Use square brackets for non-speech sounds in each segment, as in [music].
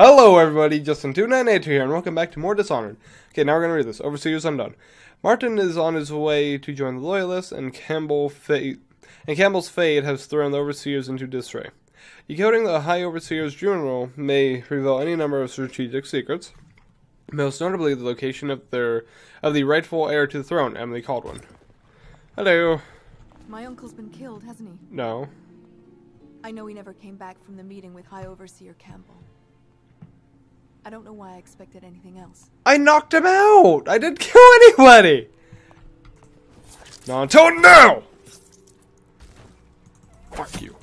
Hello everybody, Justin2982 here, and welcome back to more Dishonored. Okay, now we're gonna read this. Overseers Undone. Martin is on his way to join the Loyalists, and Campbell fate and Campbell's fate has thrown the Overseers into disarray. Decoding the High Overseer's journal may reveal any number of strategic secrets, most notably the location of their of the rightful heir to the throne, Emily Kaldwin. Hello. My uncle's been killed, hasn't he? No. I know he never came back from the meeting with High Overseer Campbell. I don't know why I expected anything else. I knocked him out! I didn't [laughs] kill anybody! Not until now! Fuck you.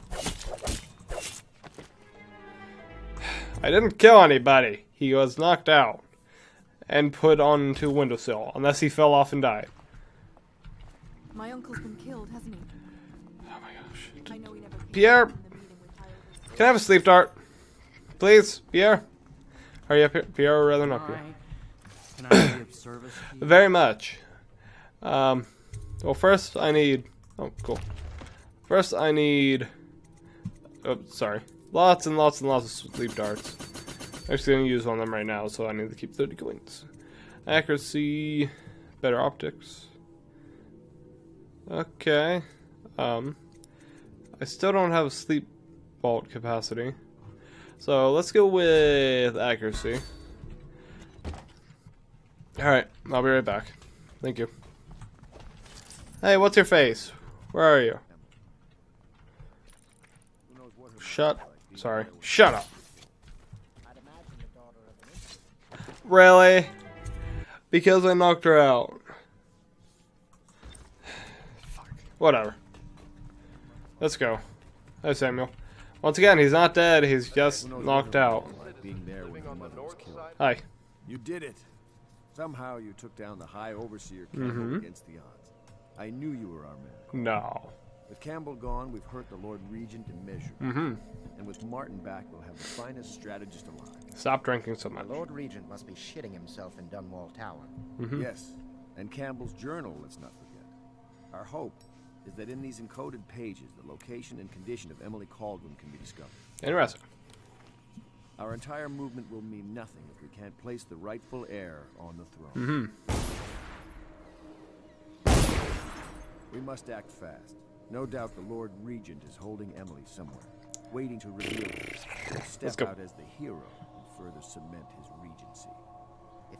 I didn't kill anybody. He was knocked out. And put onto a windowsill, unless he fell off and died. My uncle's been killed, hasn't he? Oh my gosh. I know he never Pierre! back from the meeting with High Overseer. Can I have a sleep dart? Please, Pierre? Hurry up here. Pierre rather not be. Can I be of service to you? Very much. Um, well, first I need. Oh, cool. First I need. Oh, sorry. Lots and lots and lots of sleep darts. I'm actually gonna use one of them right now, so I need to keep 30 coins. Accuracy, better optics. Okay. Um, I still don't have a sleep vault capacity. So let's go with accuracy. Alright, I'll be right back. Thank you. Hey, what's your face? Where are you? Shut. Sorry. Shut up. Really? Because I knocked her out. Fuck. Whatever. Let's go. Hi, Samuel. Once again, he's not dead. He's just knocked out. Like being there when your mother was killed. Hi. You did it. Somehow you took down the High Overseer Campbell Mhm. against the odds. I knew you were our man. No. With Campbell gone, we've hurt the Lord Regent immeasurably. Mm-hmm. And with Martin back, we'll have the finest strategist alive. Stop drinking so The much. Lord Regent must be shitting himself in Dunwall Tower. Mhm. Yes. And Campbell's journal, let's not forget. Our hope is that in these encoded pages, the location and condition of Emily Kaldwin can be discovered. Interesting. Our entire movement will mean nothing if we can't place the rightful heir on the throne. Mm-hmm. We must act fast. No doubt the Lord Regent is holding Emily somewhere, waiting to reveal her. Step out as the hero and further cement his regency.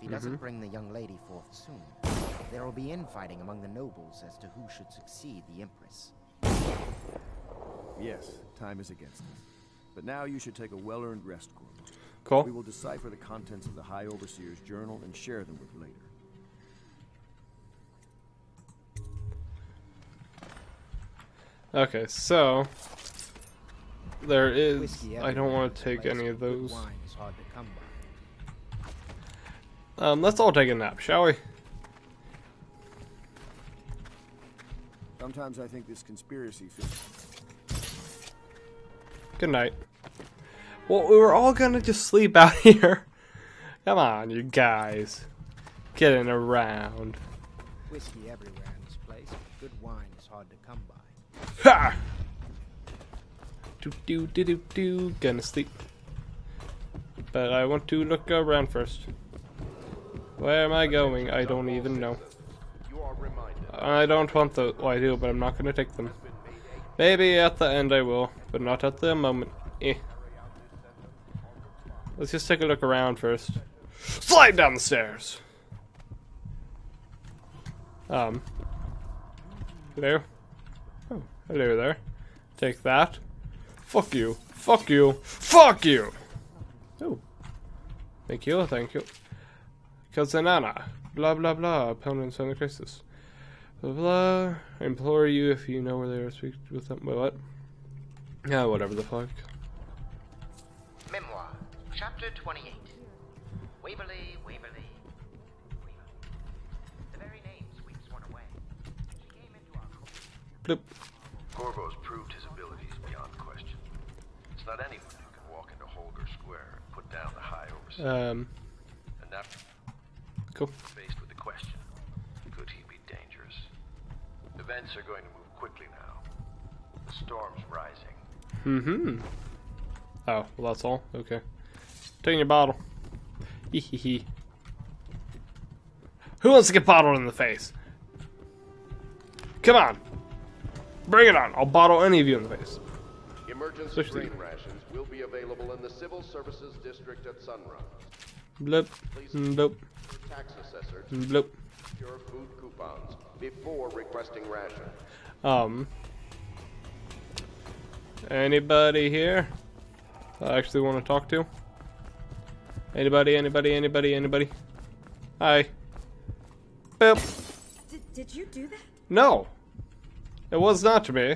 If he doesn't mm-hmm. bring the young lady forth soon, there will be infighting among the nobles as to who should succeed the Empress. Yes, time is against us. But now you should take a well-earned rest, Corvo. We will decipher the contents of the High Overseer's journal and share them with later. Okay, so there is. I don't want to take any of but good those. Um, let's all take a nap, shall we? Sometimes I think this conspiracy fits. Good night. Well, we were all gonna just sleep [laughs] out here. Come on, you guys, getting around. Whiskey everywhere in this place, good wine is hard to come by. Ha! Do do do do do. Gonna sleep. But I want to look around first. Where am I going? I don't even know. I don't want the. Well, I do, but I'm not gonna take them. Maybe at the end I will, but not at the moment. Eh. Let's just take a look around first. Slide down the stairs. Um. Hello. Oh, hello there. Take that. Fuck you. Fuck you. Fuck you. Oh. Thank you. Thank you. Cousin Anna. Blah blah blah. Opponents on the crisis. Blah blah. I implore you if you know where they are, speak with them. Wait, what? Yeah, whatever the fuck. Memoir, Chapter 28. Waverly, Waverly, Waverly. The very name sweeps one away. She came into our culture. Bloop. Corvo's proved his abilities beyond question. It's not anyone who can walk into Holger Square and put down the High Overseer. Um. And now, Cool. faced with the question, could he be dangerous? Events are going to move quickly now. The storm's rising. Mm-hmm. Oh, well, that's all? Okay. Taking your bottle. Hee hee hee. Who wants to get bottled in the face? Come on. Bring it on. I'll bottle any of you in the face. Emergency Especially- grain rations will be available in the Civil Services District at Sunrise. Bloop. Bloop. Tax assessors Bloop. secure food coupons before requesting rations. Um. Anybody here? I actually want to talk to. Anybody? Anybody? Anybody? Anybody? Hi. Boop. Did, did you do that? No. It was not me.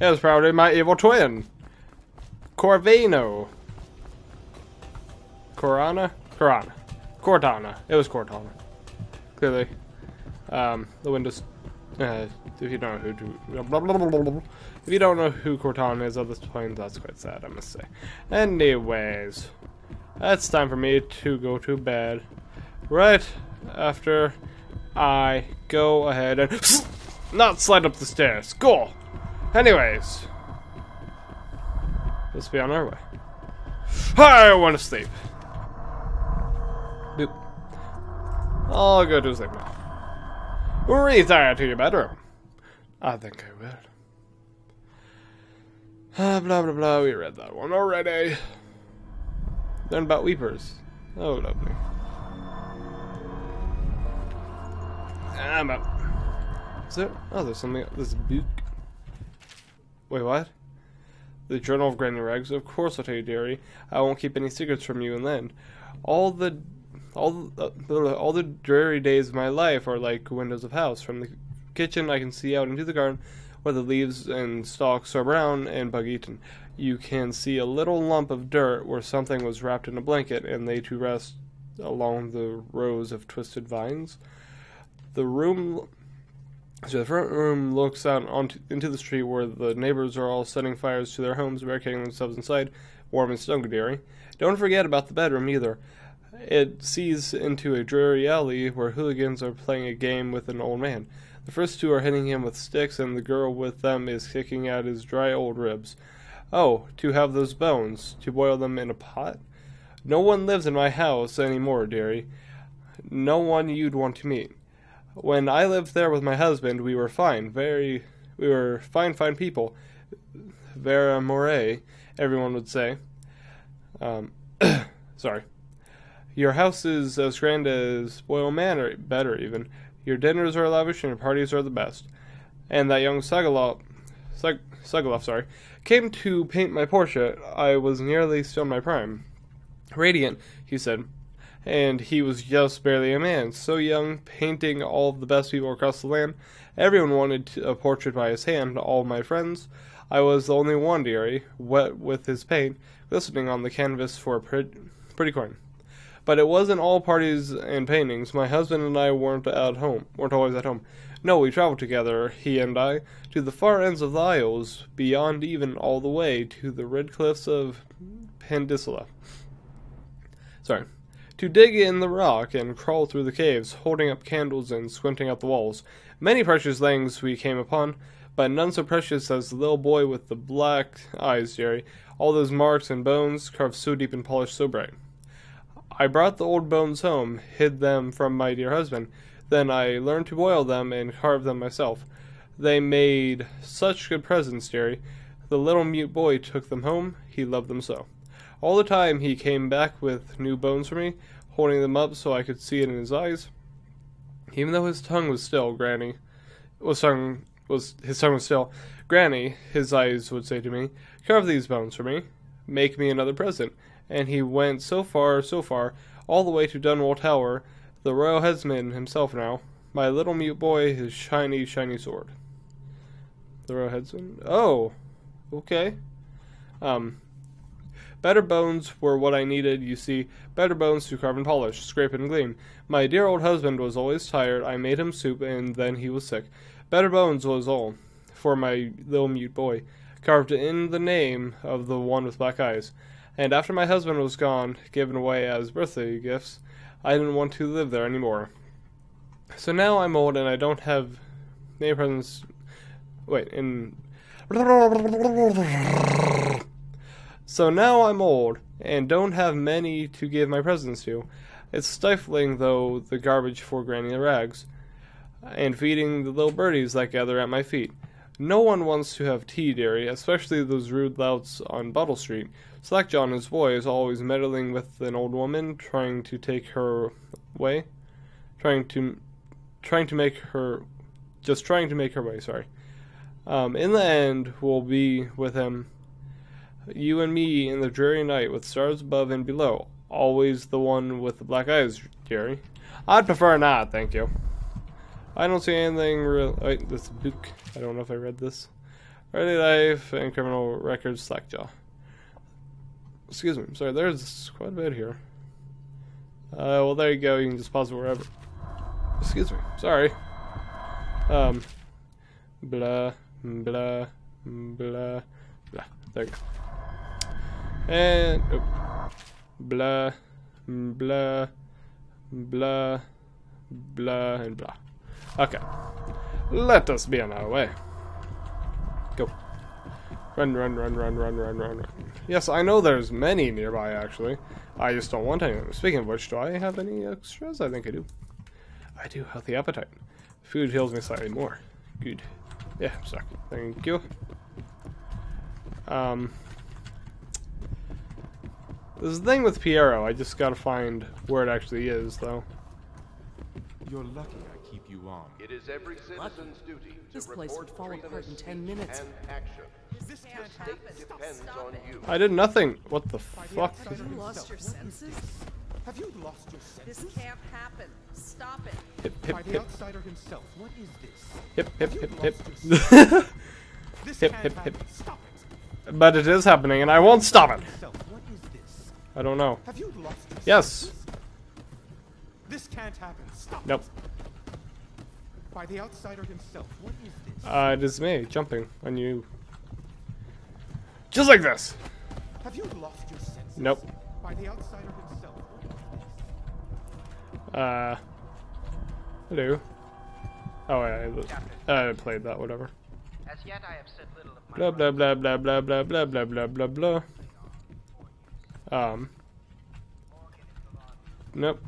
It was probably my evil twin. Corvino. Corana? Corana. Cortana. It was Cortana. Clearly. Um, the Windows. Uh, if you don't know who. Blah, blah, blah. If you don't know who Cortana is at this point, that's quite sad, I must say. Anyways. It's time for me to go to bed. Right after I go ahead and [sniffs] not slide up the stairs. Cool. Anyways, let's be on our way. I want to sleep. I'll go to sleep now. Retire to your bedroom. I think I will. Ah, blah blah blah. We read that one already. Then about weepers. Oh, lovely. I'm up. Is there? Oh, there's something. This book. Wait, what? The Journal of Granny Rags. Of course, I'll tell you, dearie. I won't keep any secrets from you. And then, all the, all the, all the dreary days of my life are like windows of house. From the kitchen, I can see out into the garden, where the leaves and stalks are brown and bug-eaten. You can see a little lump of dirt where something was wrapped in a blanket, and they to rest along the rows of twisted vines. The room so the front room looks out onto, into the street where the neighbors are all setting fires to their homes, barricading themselves inside, warm and snuggy. Don't forget about the bedroom either. It sees into a dreary alley where hooligans are playing a game with an old man. The first two are hitting him with sticks, and the girl with them is kicking at his dry old ribs. Oh, to have those bones, to boil them in a pot? No one lives in my house any more, dearie. No one you'd want to meet. When I lived there with my husband, we were fine, very, we were fine, fine people. Vera Moray, everyone would say. Um, [coughs] sorry. Your house is as grand as Boyle Manor, better even. Your dinners are lavish and your parties are the best. And that young Sagalop, Sag, Sagalop, sorry, came to paint my portrait. I was nearly still in my prime. Radiant, he said and he was just barely a man, so young, painting all the best people across the land. Everyone wanted a portrait by his hand, all my friends. I was the only one, dearie, wet with his paint, glistening on the canvas for a pretty coin. But it wasn't all parties and paintings. My husband and I weren't at home, weren't always at home. No, we traveled together, he and I, to the far ends of the Isles, beyond even all the way to the red cliffs of Pandyssia. Sorry to dig in the rock and crawl through the caves, holding up candles and squinting at the walls. Many precious things we came upon, but none so precious as the little boy with the black eyes, dearie. All those marks and bones, carved so deep and polished so bright. I brought the old bones home, hid them from my dear husband. Then I learned to boil them and carve them myself. They made such good presents, dearie. The little mute boy took them home. He loved them so. All the time he came back with new bones for me, holding them up so I could see it in his eyes. Even though his tongue was still, Granny was tongue was his tongue was still, Granny, his eyes would say to me, Carve these bones for me. Make me another present. And he went so far, so far, all the way to Dunwall Tower, the royal headsman himself now. My little mute boy, his shiny, shiny sword. The royal headsman? Oh. Okay. Um, Better bones were what I needed, you see. Better bones to carve and polish, scrape and glean. My dear old husband was always tired. I made him soup, and then he was sick. Better bones was all for my little mute boy, carved in the name of the one with black eyes. And after my husband was gone, given away as birthday gifts, I didn't want to live there any more. So now I'm old and I don't have many presents. Wait, in So now I'm old and don't have many to give my presents to. It's stifling, though, the garbage for Granny the Rags, and feeding the little birdies that gather at my feet. No one wants to have tea, dearie, especially those rude louts on Bottle Street. Slackjaw and his boy is always meddling with an old woman, trying to take her way, trying to, trying to make her, just trying to make her way. Sorry. Um, in the end, we'll be with him, you and me, in the dreary night, with stars above and below. Always the one with the black eyes, dearie. I'd prefer not, thank you. I don't see anything real. Wait, this book. I don't know if I read this. Early life and criminal records, Slackjaw. Excuse me. Sorry, there's quite a bit here. Uh, well, there you go. You can just pause it wherever. Excuse me. Sorry. Um. Blah, blah, blah, blah. There you go. And. Oh, blah, blah, blah, blah, and blah. Okay. Let us be on our way. Go. Run, run, run, run, run, run, run, run. Yes, I know there's many nearby, actually. I just don't want any. Speaking of which, do I have any extras? I think I do. I do. Healthy appetite. Food heals me slightly more. Good. Yeah, sorry. Thank you. Um... A thing with Piero. I just gotta find where it actually is, though. You're lucky I keep you on. It is every citizen's duty to This place report would fall apart in 10 minutes. and action. This can't state happen. depends Stop on it. you. I did nothing. What the fuck? Have you lost your senses? this? Have you lost your This can't happen. Stop it. Hip, By hip, the hip, outsider himself, what is this? hip, hip, hip, hip. [laughs] This Hip, hip, hip. Stop it. but it is happening, and I won't stop it. What is this? I don't know. Have you lost your Yes. senses? This can't happen. Stop Nope. it. By the outsider himself, what is this? Uh, it is me jumping on you. Just like this. Have you lost your senses? Nope. By the outsider himself, what is this? Uh, hello. Oh, yeah, I, I played that. Whatever. As yet, I have said little of my Blah blah blah blah blah blah blah blah blah blah blah. Um. Nope.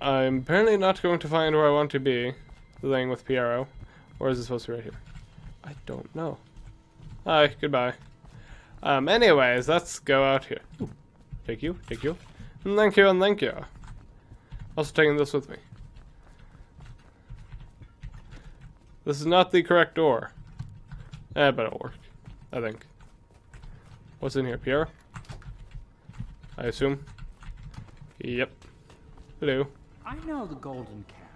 I'm apparently not going to find where I want to be. Thing with Piero. Or is it supposed to be right here? I don't know. Hi, goodbye. Um, anyways, let's go out here. Thank you, thank you. And thank you, and thank you. Also taking this with me. This is not the correct door. Eh, but it'll work. I think. What's in here, Pierre? I assume. Yep. Hello. I know the Golden Cat,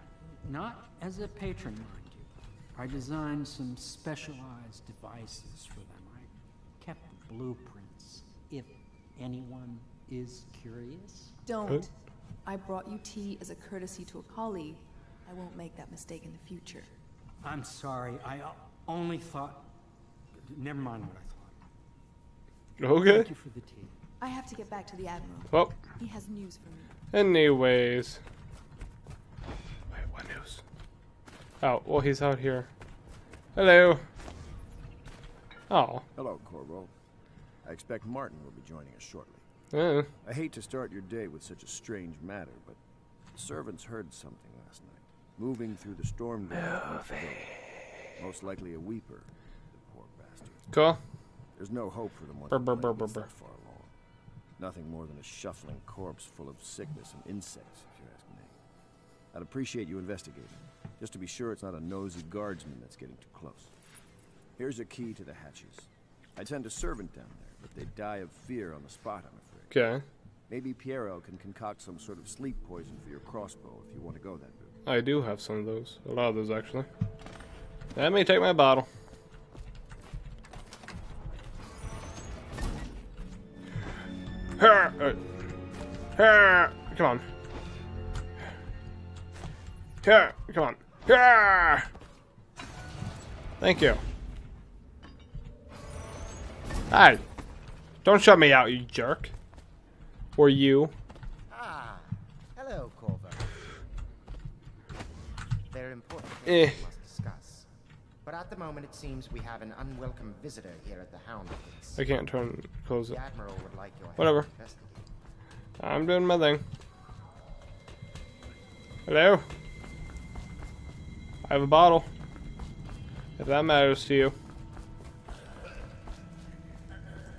not as a patron, mind you. I designed some specialized devices for them. I kept blueprints, if anyone is curious. Don't. I brought you tea as a courtesy to a colleague. I won't make that mistake in the future. I'm sorry, I only thought. Never mind what I thought. Okay. Thank you for the tea. I have to get back to the Admiral. Well, He has news for me. anyways. Wait, what news? Oh, well, he's out here. Hello. Oh. Hello, Corvo. I expect Martin will be joining us shortly. Eh. I hate to start your day with such a strange matter, but the servants heard something last night. Moving through the storm drain beneath the building. Most likely a weeper. The poor bastard. Cool. There's no hope for them once Brr, the brr, brr, brr, brr. far along. Nothing more than a shuffling corpse full of sickness and insects, if you ask me. I'd appreciate you investigating, just to be sure it's not a nosy guardsman that's getting too close. Here's a key to the hatches. I'd send a servant down there, but they'd die of fear on the spot, I'm afraid. Okay. Maybe Piero can concoct some sort of sleep poison for your crossbow if you want to go that route. I do have some of those. A lot of those, actually. Let me take my bottle. Her, uh, her, come on. Come on. Here. Thank you. Hi. Don't shut me out, you jerk. Or you. Ah, hello, Corvo. They're important Eh. we must discuss. But at the moment, it seems we have an unwelcome visitor here at the Hound. I can't turn close it. Admiral would like your Whatever. I'm doing my thing. Hello? I have a bottle. If that matters to you.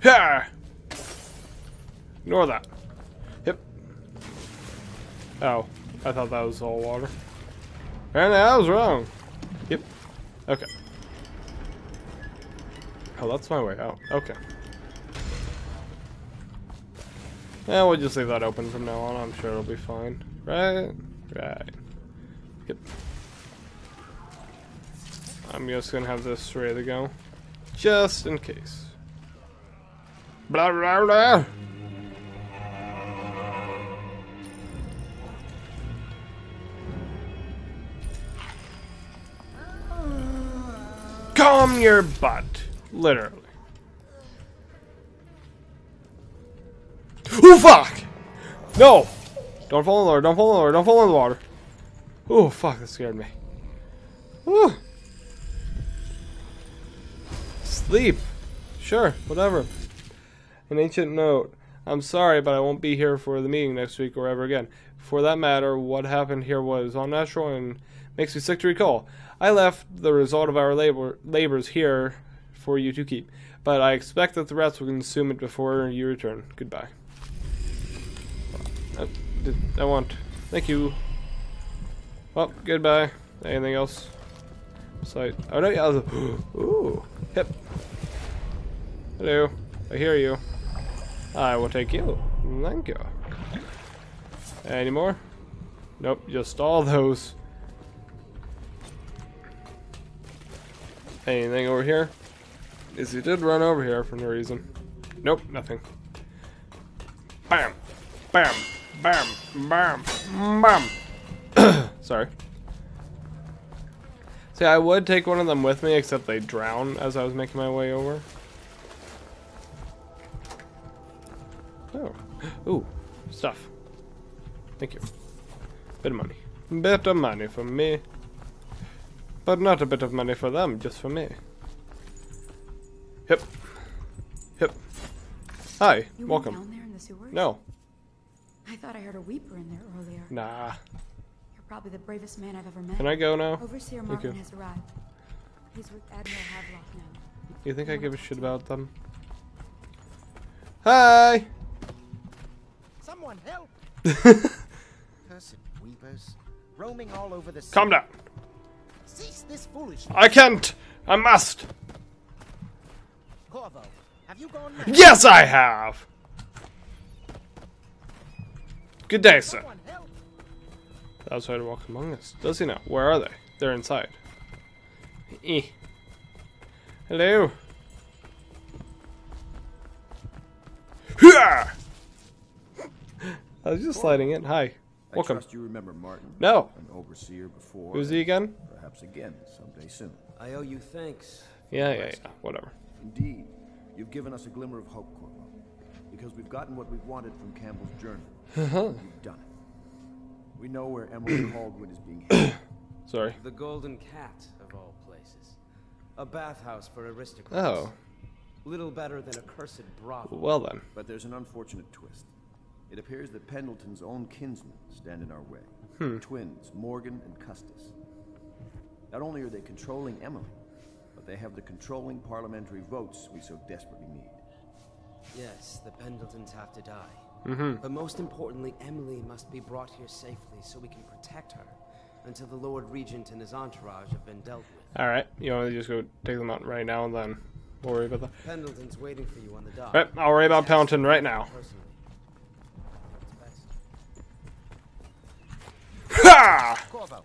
Ha! Ignore that. Yep. Oh, I thought that was all water. And I was wrong. Yep. Okay. Oh, that's my way out. Okay. Yeah, we'll just leave that open from now on. I'm sure it'll be fine. Right? Right. Yep. I'm just gonna have this ready to go. Just in case. Blah blah blah! Calm your butt. Literally. Oh fuck! No! Don't fall in the water, don't fall in the water, don't fall in the water. Oh fuck, that scared me. Whew. Sleep. Sure, whatever. An ancient note. I'm sorry, but I won't be here for the meeting next week or ever again. For that matter, what happened here was unnatural and makes me sick to recall. I left the result of our labor labors here for you to keep, but I expect that the rats will consume it before you return. Goodbye. I, did, I want. Thank you. Well, goodbye. Anything else? So, oh no, yeah. Ooh, hip. Hello. I hear you. I will take you. Thank you. Any more? Nope, just all those. Anything over here? Is he did run over here for no reason. Nope, nothing. Bam! Bam! Bam! Bam! Bam! [coughs] Sorry. See, I would take one of them with me, except they drown as I was making my way over. Oh. Ooh. Stuff. Thank you. Bit of money. Bit of money for me. But not a bit of money for them, just for me. Hip. Hip. Hi, You welcome. down there in the sewers? No. I thought I heard a weeper in there earlier. Nah. You're probably the bravest man I've ever met. Can I go now? Overseer Thank Martin you. has arrived. He's with Admiral Havelock now. You think I give a shit about them? Hi! Someone help! [laughs] Cursed weepers, roaming all over the Calm down. Cease this foolishness. I can't! I must! Corvo, have you gone? Yes, I have! Good day, sir. Someone help! The outsider walks among us. Does he now? Where are they? They're inside. Eh. Hello. Hua! I was just sliding in. Hi. I Welcome. trust you remember Martin. No. An overseer before. Who's he again? Perhaps again someday soon. I owe you thanks. Yeah, yeah, yeah. Whatever. Indeed, you've given us a glimmer of hope, Corvo. Because we've gotten what we've wanted from Campbell's journal. You've done it. We know where Emily [coughs] Caldwood is being held. Sorry. The Golden Cat, of all places. A bathhouse for aristocrats. Oh. Little better than a cursed brothel. Well then. But there's an unfortunate twist. It appears that Pendleton's own kinsmen stand in our way. Hmm. Twins, Morgan and Custis. Not only are they controlling Emily, but they have the controlling parliamentary votes we so desperately need. Yes, the Pendletons have to die. Mm-hmm. But most importantly, Emily must be brought here safely so we can protect her until the Lord Regent and his entourage have been dealt with. Alright. You want to just go take them out right now and then we'll worry about that? Pendleton's waiting for you on the dock. Right, I'll worry about Pendleton right now. personally. What's best. Ha! Corvo,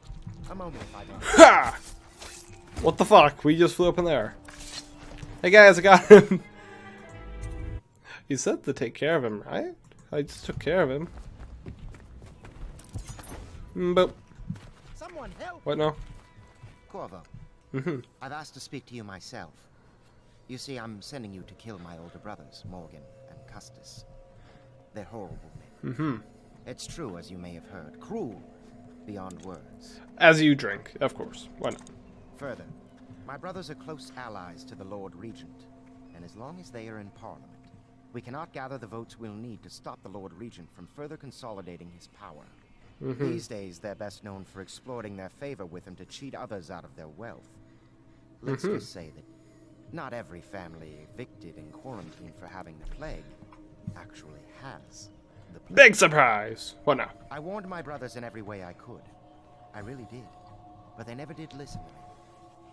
a moment if I. Ha! What the fuck? We just flew up in there. Hey guys, I got him. [laughs] you said to take care of him, right? I just took care of him. Mm, Boop. Someone help! What now? Corvo, Mm-hmm. I've asked to speak to you myself. You see, I'm sending you to kill my older brothers, Morgan and Custis. They're horrible men. Mm-hmm. It's true, as you may have heard. Cruel beyond words. As you drink, of course. Why not? Further, My brothers are close allies to the Lord Regent, and as long as they are in Parliament, we cannot gather the votes we'll need to stop the Lord Regent from further consolidating his power. Mhm. These days, they're best known for exploiting their favor with him to cheat others out of their wealth. Let's Mhm. just say that not every family evicted and quarantined for having the plague actually has the plague. Big surprise. What now? I warned my brothers in every way I could. I really did. But they never did listen to me.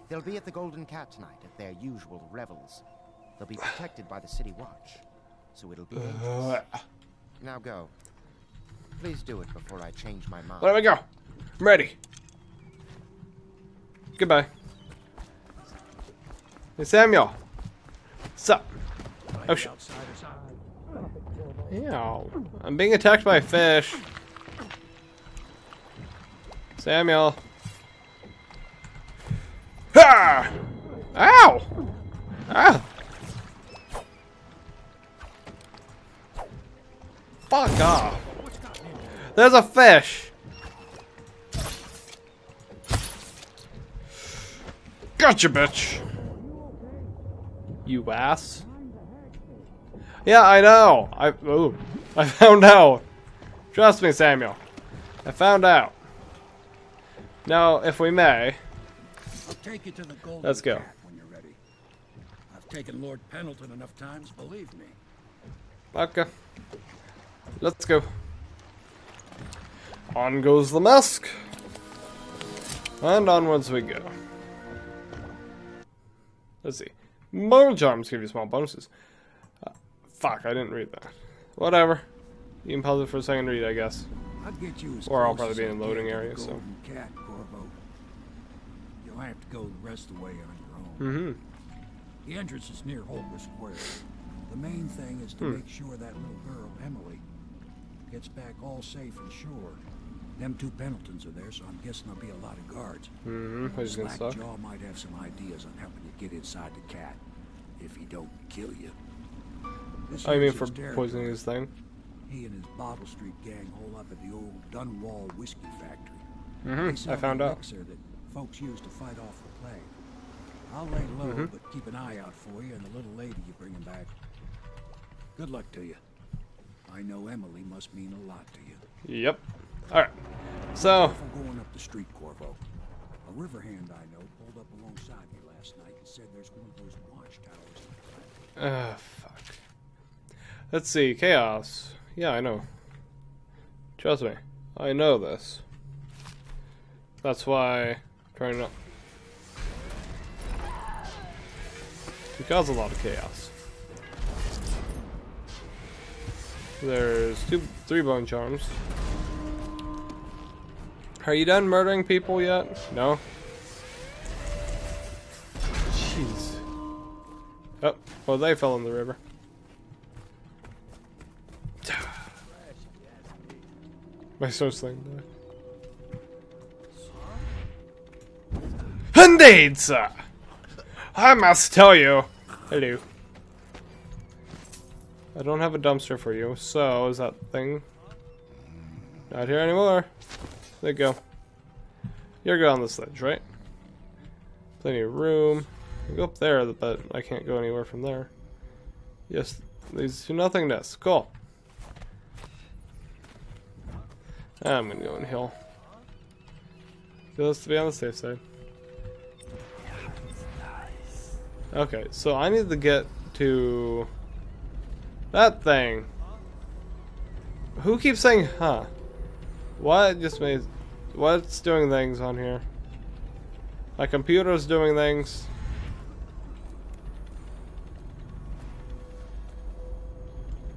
They'll be at the Golden Cat tonight at their usual revels. They'll be protected by the City Watch. So it'll be dangerous. Now go. Please do it before I change my mind. There we go. I'm ready. Goodbye. Hey, Samuel. Sup? Oh shit. Ew. I'm being attacked by a fish. Samuel. Ha! Ow! Ah! Fuck off. There's a fish. Gotcha, bitch. You ass. Yeah, I know. I ooh, I found out. Trust me, Samuel. I found out. Now, if we may, I'll take you to the Let's go. When you're ready. I've taken Lord Pendleton enough times, believe me. okay, let's go. On goes the mask, and onwards we go. Let's see. Bone charms give you small bonuses. Uh, fuck, I didn't read that. Whatever. You can pause it for a second read, I guess. I'll get you Or I'll probably be in a loading area, the so. Cat, Corvo. You'll have to go the rest of the way on your own. Mm-hmm. The entrance is near Holger Square. The main thing is to Hmm. make sure that little girl, Emily, gets back all safe and sure. Them two Pendletons are there, so I'm guessing there'll be a lot of guards. Mm-hmm. Slackjaw might have some ideas on helping you get inside the cat, if he don't kill you. This I mean, for poisoning his thing. He and his Bottle Street gang hole up at the old Dunwall Whiskey Factory. Mhm, sell I found out. that folks use to fight off the plague. I'll lay low, Mhm. but keep an eye out for you and the little lady you bring him back. Good luck to you. I know Emily must mean a lot to you. Yep. Alright. So, Careful going up the street, Corvo. A river hand I know pulled up alongside me last night and said there's one of those watchtowers. the uh, fuck. Let's see. Chaos. Yeah, I know. Trust me. I know this. That's why I'm trying to cause a lot of chaos. There's two, three bone charms. Are you done murdering people yet? No. Jeez. Oh, well, they fell in the river. [sighs] My soul sling. Indeed, sir. I must tell you. Hello. I don't have a dumpster for you, so is that thing not here anymore? There you go. You're good on this ledge, right? Plenty of room. Go up there, but I can't go anywhere from there. Yes, leads to nothingness. Cool. I'm gonna go in hill. Feels to be on the safe side. Okay, so I need to get to that thing. Who keeps saying huh? What just made what's doing things on here? My computer's doing things.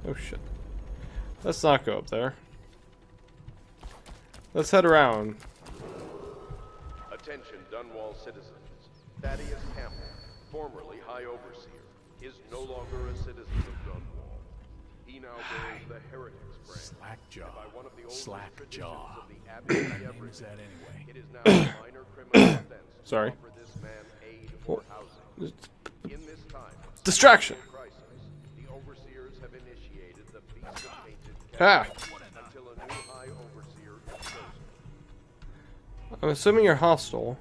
Oh shit. Let's not go up there. Let's head around. Attention, Dunwall citizens. Thaddeus Campbell, formerly High Overseer, is no longer a citizen of Dunwall. He now bears the Heretics brand. Slackjaw. By one of the oldest Slackjaw. traditions of the Abbey [clears throat] of is that anyway? It is now a minor criminal [clears throat] offense to Sorry. offer this man aid or housing. In this time Distraction. crisis, the overseers have initiated the Feast of Painted [laughs] Ah. Candles until a new High Overseer is chosen. I'm assuming you're hostile.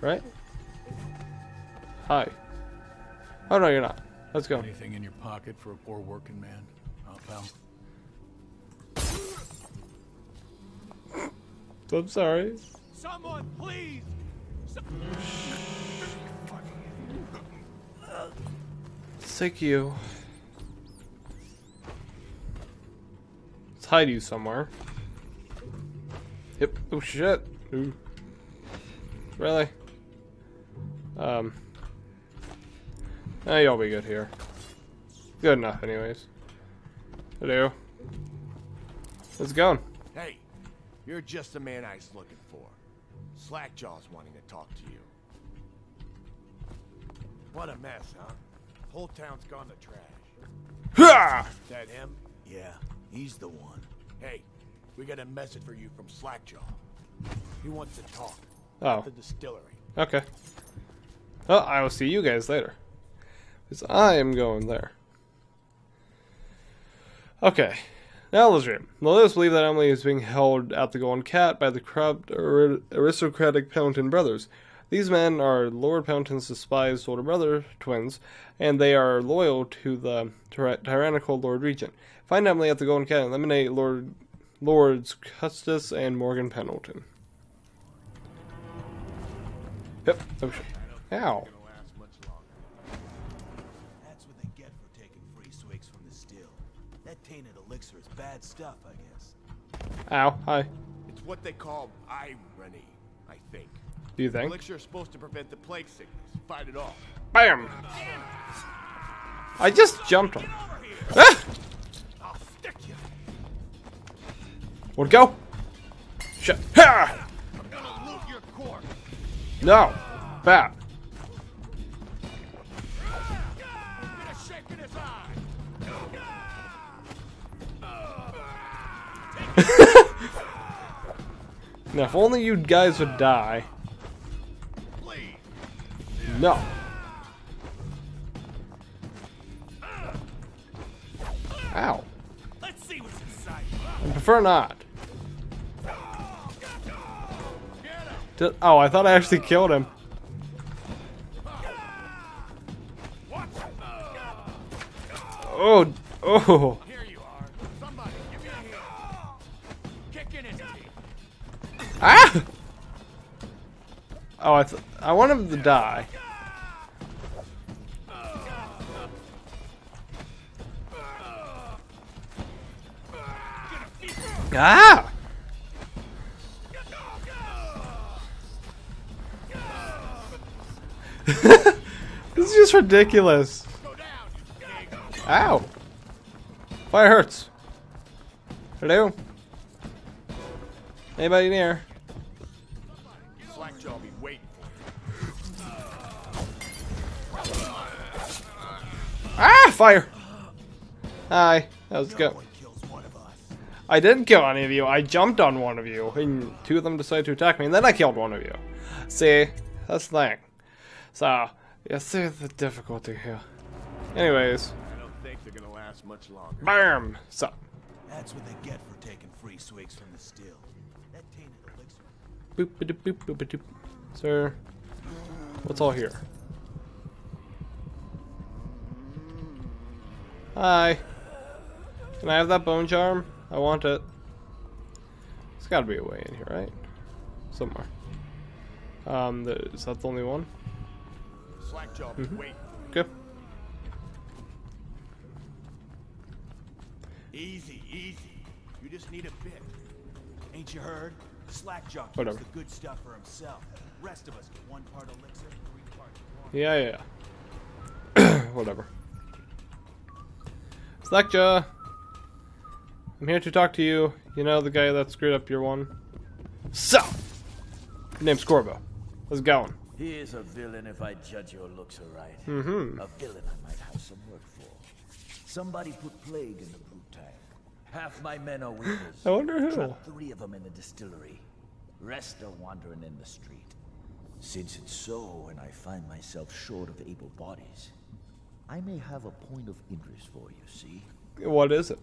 right? Hi. Oh no, you're not. Let's go. Anything in your pocket for a poor working man, huh, pal? I'm sorry. Someone, please! Sick you. Let's hide you somewhere. Yep. Oh shit. Ooh. Really? Um. Eh, you'll be good here. Good enough, anyways. Hello. How's it going? Hey, you're just the man I was looking for. Slackjaw's wanting to talk to you. What a mess, huh? Whole town's gone to trash. Ha! That him? Yeah, he's the one. Hey, we got a message for you from Slackjaw. He wants to talk. Oh. At the distillery. Okay. Well, I will see you guys later. Because I am going there. Okay. Now let's read. Let us believe that Emily is being held at the Golden Cat by the corrupt ar- aristocratic Pendleton brothers. These men are Lord Pendleton's despised older brother twins, and they are loyal to the tyra- tyrannical Lord Regent. Find Emily at the Golden Cat and eliminate Lord Lords Custis and Morgan Pendleton. Yep. Oh. Ow. Bad stuff, I guess. Ow. Hi. It's what they call irony, I think. Do you think? Elixir is supposed to prevent the plague sickness. Fight it off. Bam! I just jumped on. Ah! I'll stick you. Would go. Shit. Ha! I'm gonna loot your corpse. No. Bat. [laughs] Now, if only you guys would die. No. Ow. I prefer not. Did- oh, I thought I actually killed him. Oh, oh. Ah! Oh, I I want him to die. Ah! [laughs] this is just ridiculous. Ow! Fire hurts. Hello? Anybody near? Ah! Fire! Hi. Let's go. I didn't kill any of you. I jumped on one of you, and two of them decided to attack me, and then I killed one of you. See? That's the thing. So, you see the difficulty here. Anyways. I don't think they're gonna last much longer. BAM! So, That's what they get for taking free swigs from the still. That tainted elixir. boop boop boop a doop. Sir, what's all here? Hi. Can I have that bone charm? I want it. There's gotta be a way in here, right? Somewhere. Um, the, is that the only one? Slackjaw be Mhm. waiting. Okay. Easy, easy. You just need a bit. Ain't you heard? Slackjaw keeps Whatever. the good stuff for himself. Rest of us get one part elixir, three parts water. Yeah, yeah, yeah. [coughs] Whatever. Slackjaw! I'm here to talk to you. You know the guy that screwed up your one? So! Name's Corvo. How's it going? He is a villain if I judge your looks aright. Mhm. A villain I might have some work for. Somebody put plague in the brute tank. Half my men are weepers. I wonder who. Trapped three of them in the distillery. Rest are wandering in the street. Since it's so, and I find myself short of able bodies, I may have a point of interest for you, see? What is it?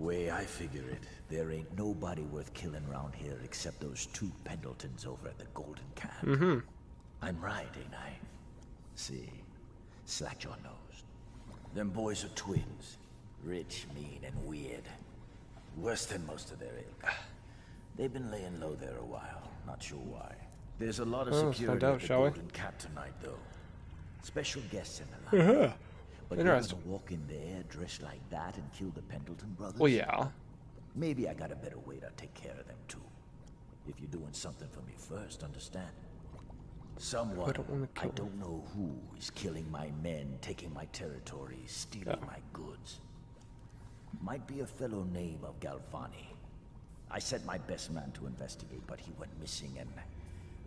Way I figure it, there ain't nobody worth killing around here except those two Pendletons over at the Golden Cat. Mm-hmm. I'm right, ain't I? See, slack your nose. Them boys are twins. Rich, mean, and weird. Worse than most of their ilk. They've been laying low there a while. Not sure why. There's a lot of Oh, security out, at the shall we? Golden Cat tonight, though. Special guests in the line. Uh-huh. But Interesting. you gonna walk in there dressed like that and kill the Pendleton brothers? Well, yeah. Maybe I got a better way to take care of them too. If you're doing something for me first, understand? Someone, I don't I don't know who, is killing my men, taking my territory, stealing Oh. my goods. Might be a fellow named of Galvani. I sent my best man to investigate, but he went missing and...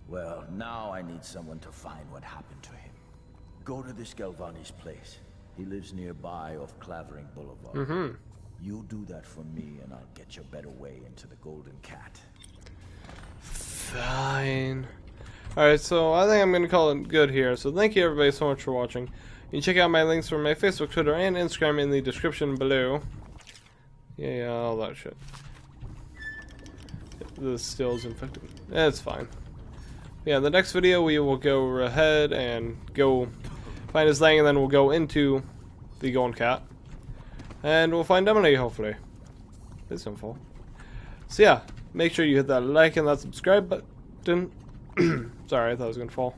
Well, now I need someone to find what happened to him. Go to this Galvani's place. He lives nearby off Clavering Boulevard. Mhm. You do that for me, and I'll get your better way into the Golden Cat. Fine. Alright, so I think I'm going to call it good here. So thank you everybody so much for watching. You can check out my links for my Facebook, Twitter, and Instagram in the description below. Yeah, yeah, all that shit. The still's infected. That's fine. Yeah, the next video we will go ahead and go find his thing, and then we'll go into the Golden Cat. And we'll find Emily, hopefully. Please don't fall. So yeah, make sure you hit that like and that subscribe button. [clears throat] Sorry, I thought I was gonna fall.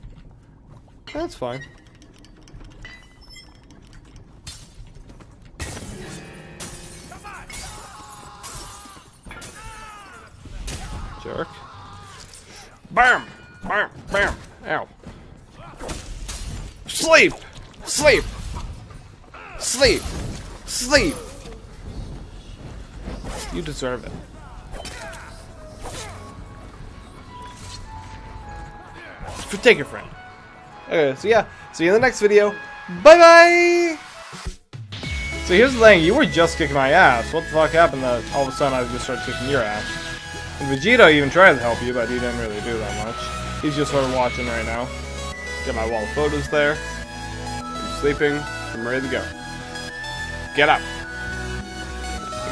That's fine. Sleep! Sleep! Sleep! You deserve it. Take your friend. Okay, so yeah, see you in the next video. Bye bye! So here's the thing, you were just kicking my ass. What the fuck happened that all of a sudden I just started kicking your ass? And Vegeta even tried to help you, but he didn't really do that much. He's just sort of watching right now. Got my wall of photos there. Sleeping. I'm ready to go. Get up.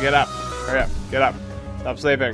Get up. Hurry up. Get up. Stop sleeping.